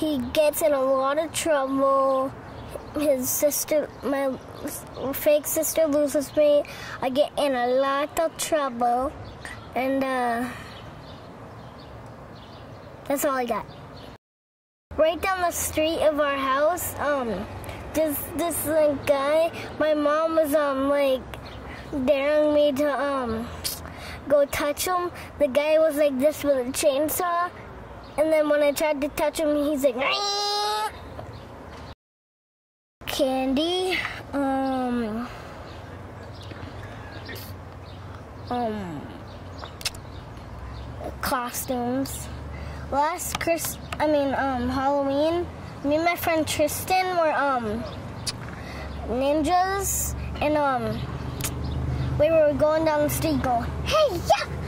he gets in a lot of trouble. His sister, my fake sister, loses me. I get in a lot of trouble, and uh, that's all I got. Right down the street of our house, um, this this like, guy, my mom was um like daring me to um go touch him. The guy was like this with a chainsaw, and then when I tried to touch him, he's like. Candy, um, um, costumes. Last Chris, I mean, um, Halloween, me and my friend Tristan were, um, ninjas, and, um, we were going down the street going, hey, yeah,